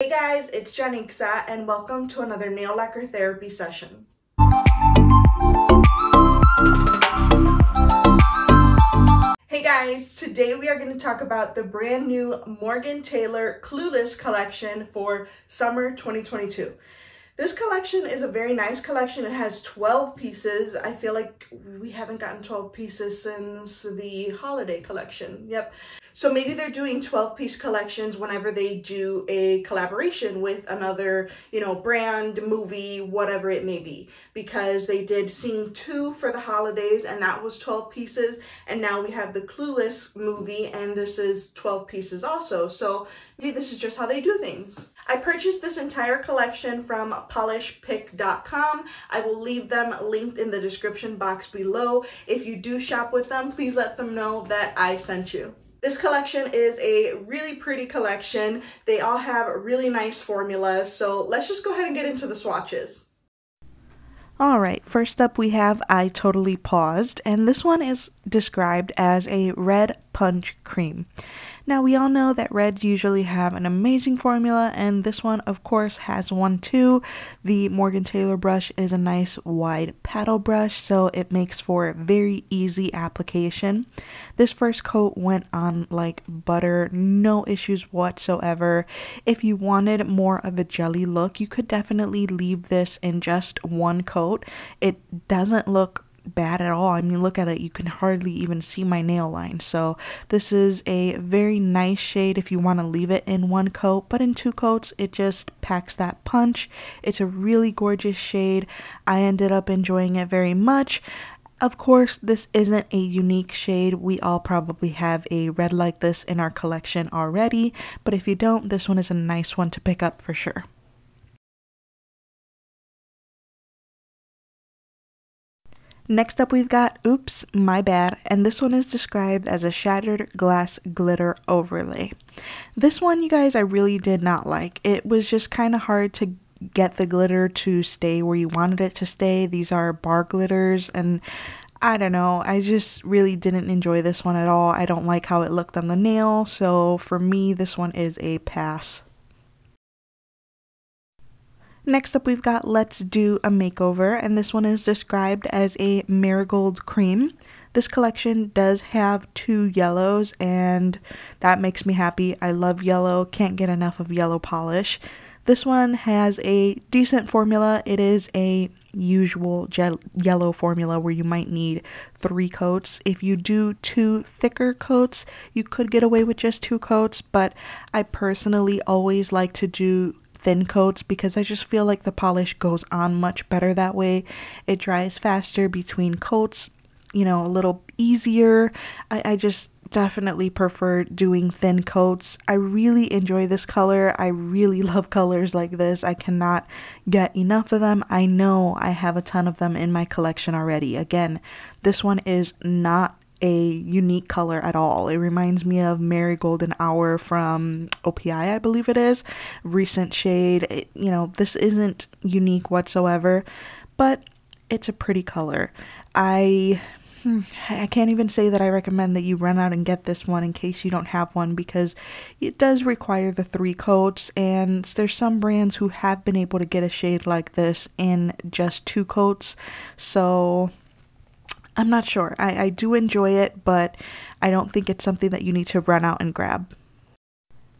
Hey guys, it's Janixa and welcome to another nail lacquer therapy session. Hey guys, today we are going to talk about the brand new Morgan Taylor Clueless collection for summer 2022. This collection is a very nice collection. It has 12 pieces. I feel like we haven't gotten 12 pieces since the holiday collection. Yep. So maybe they're doing 12 piece collections whenever they do a collaboration with another, you know, brand, movie, whatever it may be. Because they did Sing 2 for the holidays and that was 12 pieces. And now we have the Clueless movie and this is 12 pieces also. So maybe this is just how they do things. I purchased this entire collection from polishpick.com. I will leave them linked in the description box below. If you do shop with them, please let them know that I sent you. This collection is a really pretty collection. They all have really nice formulas. So let's just go ahead and get into the swatches. Alright, first up we have I Totally Paused, and this one is described as a red punch cream. Now, we all know that reds usually have an amazing formula, and this one, of course, has one too. The Morgan Taylor brush is a nice wide paddle brush, so it makes for very easy application. This first coat went on like butter, no issues whatsoever. If you wanted more of a jelly look, you could definitely leave this in just one coat. It doesn't look bad at all. I mean, look at it. You can hardly even see my nail line. So this is a very nice shade if you want to leave it in one coat, but in two coats, it just packs that punch. It's a really gorgeous shade. I ended up enjoying it very much. Of course, this isn't a unique shade. We all probably have a red like this in our collection already, but if you don't, this one is a nice one to pick up for sure. Next up we've got Oops, My Bad, and this one is described as a shattered glass glitter overlay. This one, you guys, I really did not like. It was just kind of hard to get the glitter to stay where you wanted it to stay. These are bar glitters, and I don't know, I just really didn't enjoy this one at all. I don't like how it looked on the nail, so for me, this one is a pass. Next up we've got Let's Do a Makeover and this one is described as a marigold cream. This collection does have two yellows and that makes me happy. I love yellow, can't get enough of yellow polish. This one has a decent formula. It is a usual yellow formula where you might need three coats. If you do two thicker coats, you could get away with just two coats, but I personally always like to do thin coats because I just feel like the polish goes on much better that way. It dries faster between coats, you know, a little easier. I, I just definitely prefer doing thin coats. I really enjoy this color. I really love colors like this. I cannot get enough of them. I know I have a ton of them in my collection already. Again, this one is not a unique color at all. It reminds me of Marigolden Hour from OPI, I believe it is. Recent shade. It, you know, this isn't unique whatsoever, but it's a pretty color. I hmm, I can't even say that I recommend that you run out and get this one in case you don't have one because it does require the three coats and there's some brands who have been able to get a shade like this in just two coats. So I'm not sure. I, I do enjoy it, but I don't think it's something that you need to run out and grab.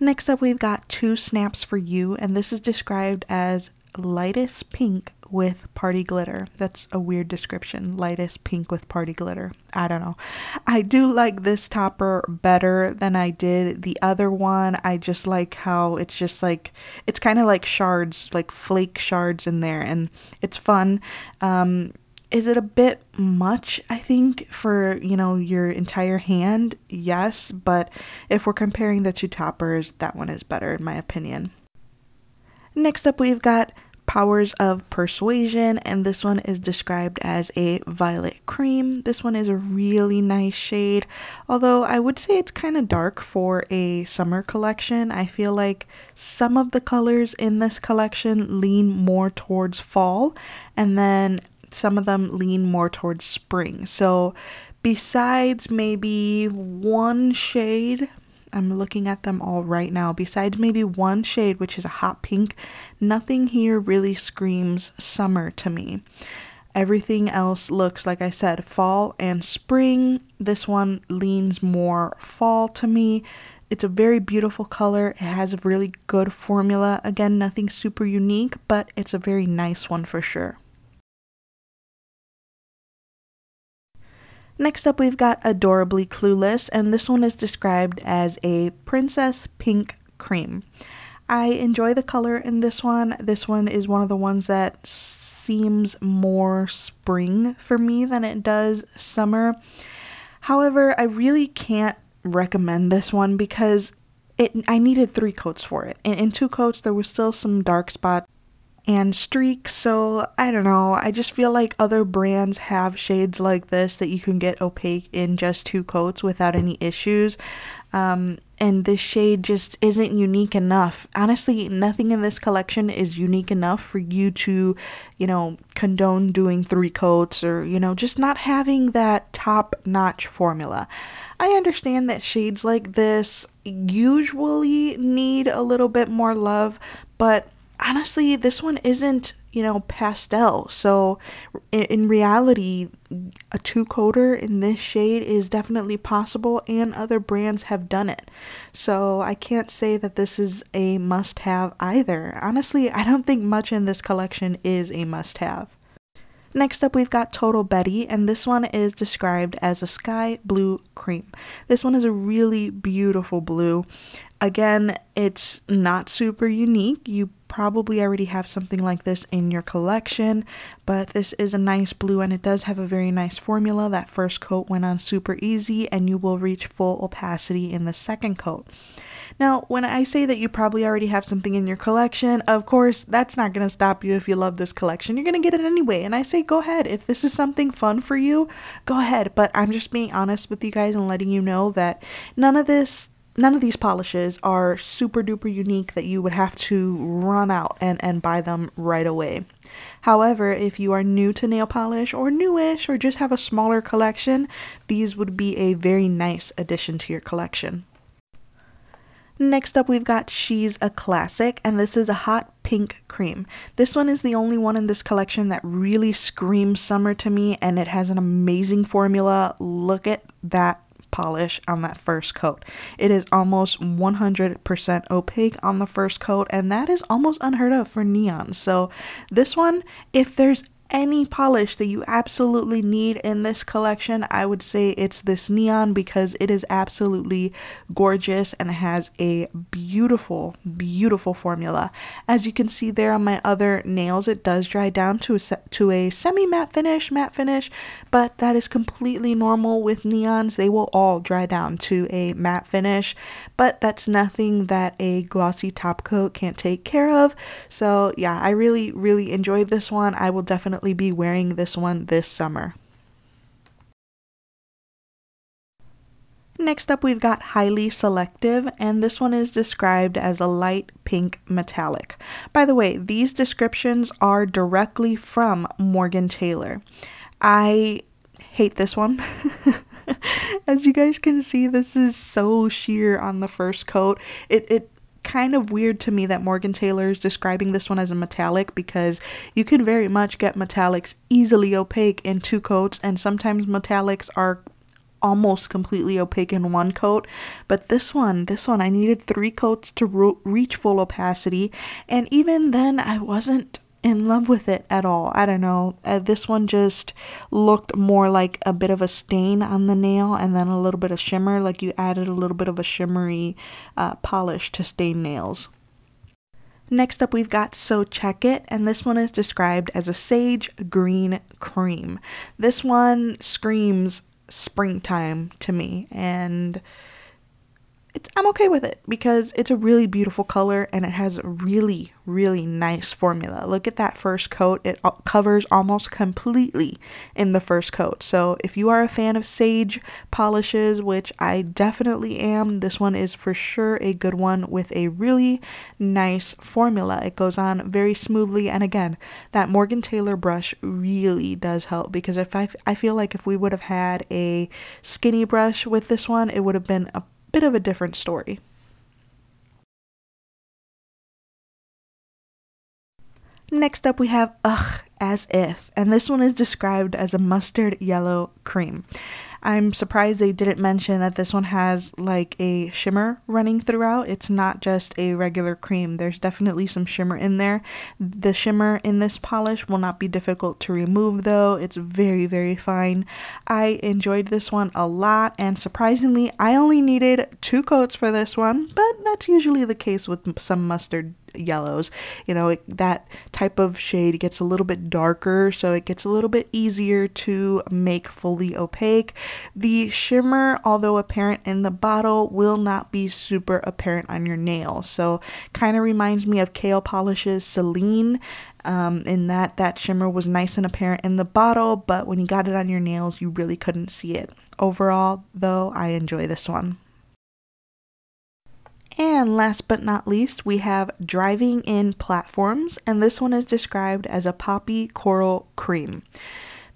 Next up, we've got two snaps for you, and this is described as lightest pink with party glitter. That's a weird description. Lightest pink with party glitter. I don't know. I do like this topper better than I did the other one. I just like how it's just like, it's kind of like shards, like flake shards in there, and it's fun. Um, is it a bit much, I think, for, you know, your entire hand? Yes, but if we're comparing the two toppers, that one is better in my opinion. Next up, we've got Powers of Persuasion, and this one is described as a violet cream. This one is a really nice shade, although I would say it's kind of dark for a summer collection. I feel like some of the colors in this collection lean more towards fall, and then some of them lean more towards spring. So besides maybe one shade I'm looking at them all right now. Besides maybe one shade, which is a hot pink, nothing here really screams summer to me. Everything else looks, like I said, fall and spring. This one leans more fall to me. It's a very beautiful color. It has a really good formula. Again, nothing super unique, but it's a very nice one for sure. Next up, we've got Adorably Clueless, and this one is described as a princess pink cream. I enjoy the color in this one. This one is one of the ones that seems more spring for me than it does summer. However, I really can't recommend this one because it I needed three coats for it. And in two coats there was still some dark spots and streaks. So I don't know. I just feel like other brands have shades like this that you can get opaque in just two coats without any issues. Um, and this shade just isn't unique enough. Honestly, nothing in this collection is unique enough for you to, you know, condone doing three coats or, you know, just not having that top notch formula. I understand that shades like this usually need a little bit more love, but honestly, this one isn't, you know, pastel. So in, in reality, a two coater in this shade is definitely possible and other brands have done it. So I can't say that this is a must have either. Honestly, I don't think much in this collection is a must have. Next up, we've got Total Betty, and this one is described as a sky blue cream. This one is a really beautiful blue. Again, it's not super unique. You probably already have something like this in your collection, but this is a nice blue and it does have a very nice formula. That first coat went on super easy and you will reach full opacity in the second coat. Now, when I say that you probably already have something in your collection, of course, that's not going to stop you if you love this collection. You're going to get it anyway. And I say go ahead. If this is something fun for you, go ahead. But I'm just being honest with you guys and letting you know that none of this none of these polishes are super duper unique that you would have to run out and, and buy them right away. However, if you are new to nail polish or newish or just have a smaller collection, these would be a very nice addition to your collection. Next up we've got She's a Classic and this is a hot pink cream. This one is the only one in this collection that really screams summer to me and it has an amazing formula. Look at that polish on that first coat. It is almost 100% opaque on the first coat and that is almost unheard of for neon. So this one, if there's any polish that you absolutely need in this collection, I would say it's this neon because it is absolutely gorgeous and has a beautiful, beautiful formula. As you can see there on my other nails, it does dry down to a, to a semi-matte finish, matte finish, but that is completely normal with neons. They will all dry down to a matte finish, but that's nothing that a glossy top coat can't take care of. So yeah, I really, really enjoyed this one. I will definitely definitely be wearing this one this summer. Next up we've got Highly Selective and this one is described as a light pink metallic. By the way, these descriptions are directly from Morgan Taylor. I hate this one. As you guys can see, this is so sheer on the first coat. It, it kind of weird to me that Morgan Taylor is describing this one as a metallic because you can very much get metallics easily opaque in two coats and sometimes metallics are almost completely opaque in one coat. But this one this one I needed three coats to reach full opacity. And even then I wasn't in love with it at all. I don't know. Uh, this one just looked more like a bit of a stain on the nail and then a little bit of shimmer, like you added a little bit of a shimmery uh, polish to stain nails. Next up we've got So Check It, and this one is described as a sage green cream. This one screams springtime to me, and it's, I'm okay with it because it's a really beautiful color and it has a really, really nice formula. Look at that first coat. It covers almost completely in the first coat. So if you are a fan of sage polishes, which I definitely am, this one is for sure a good one with a really nice formula. It goes on very smoothly. And again, that Morgan Taylor brush really does help because if I, I feel like if we would have had a skinny brush with this one, it would have been a bit of a different story. Next up we have Ugh As If, and this one is described as a mustard yellow cream. I'm surprised they didn't mention that this one has like a shimmer running throughout. It's not just a regular cream. There's definitely some shimmer in there. The shimmer in this polish will not be difficult to remove though. It's very, very fine. I enjoyed this one a lot and surprisingly, I only needed two coats for this one, but that's usually the case with some mustard yellows. You know, it, that type of shade gets a little bit darker, so it gets a little bit easier to make fully opaque. The shimmer, although apparent in the bottle, will not be super apparent on your nail. So kind of reminds me of Kale Polish's Celine um, in that that shimmer was nice and apparent in the bottle, but when you got it on your nails, you really couldn't see it. Overall, though, I enjoy this one. And last but not least, we have Driving in Platforms, and this one is described as a poppy coral cream.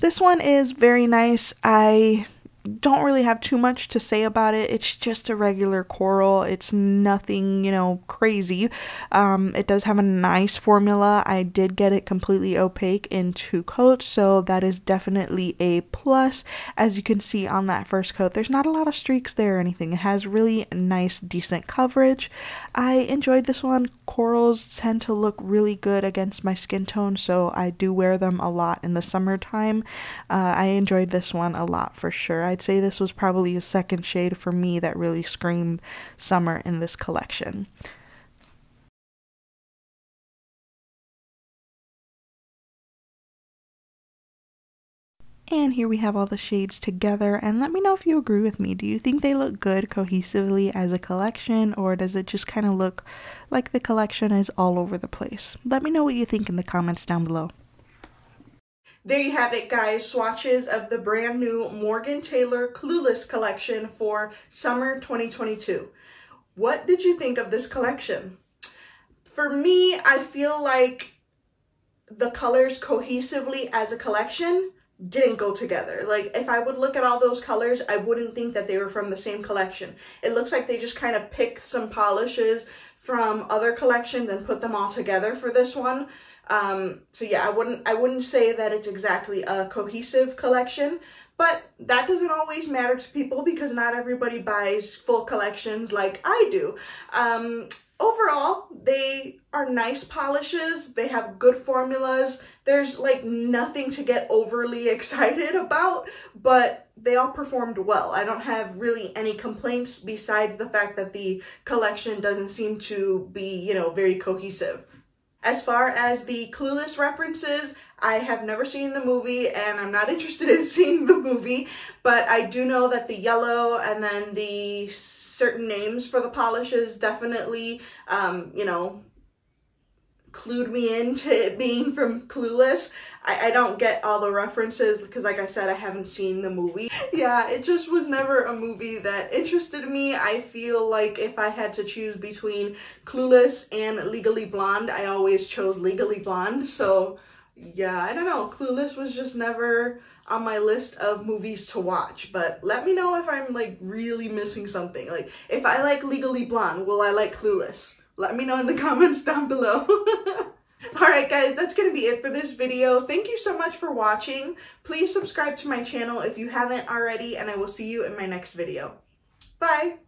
This one is very nice. I don't really have too much to say about it. It's just a regular coral. It's nothing, you know, crazy. Um, it does have a nice formula. I did get it completely opaque in two coats, so that is definitely a plus. As you can see on that first coat, there's not a lot of streaks there or anything. It has really nice, decent coverage. I enjoyed this one. Corals tend to look really good against my skin tone, so I do wear them a lot in the summertime. Uh, I enjoyed this one a lot for sure. I I'd say this was probably a second shade for me that really screamed summer in this collection. And here we have all the shades together and let me know if you agree with me. Do you think they look good cohesively as a collection or does it just kind of look like the collection is all over the place? Let me know what you think in the comments down below. There you have it, guys. Swatches of the brand new Morgan Taylor Clueless collection for summer 2022. What did you think of this collection? For me, I feel like the colors cohesively as a collection didn't go together. Like, if I would look at all those colors, I wouldn't think that they were from the same collection. It looks like they just kind of picked some polishes from other collections and put them all together for this one. Um, so yeah, I wouldn't I wouldn't say that it's exactly a cohesive collection, but that doesn't always matter to people because not everybody buys full collections like I do. Um, overall, they are nice polishes. They have good formulas. There's like nothing to get overly excited about, but they all performed well. I don't have really any complaints besides the fact that the collection doesn't seem to be, you know, very cohesive. As far as the Clueless references, I have never seen the movie and I'm not interested in seeing the movie, but I do know that the yellow and then the certain names for the polishes definitely, um, you know, clued me into it being from Clueless. I, I don't get all the references because like I said, I haven't seen the movie. yeah, it just was never a movie that interested me. I feel like if I had to choose between Clueless and Legally Blonde, I always chose Legally Blonde. So yeah, I don't know. Clueless was just never on my list of movies to watch but let me know if i'm like really missing something like if i like legally blonde will i like clueless let me know in the comments down below. Alright guys, that's going to be it for this video. Thank you so much for watching. Please subscribe to my channel if you haven't already, and I will see you in my next video. Bye!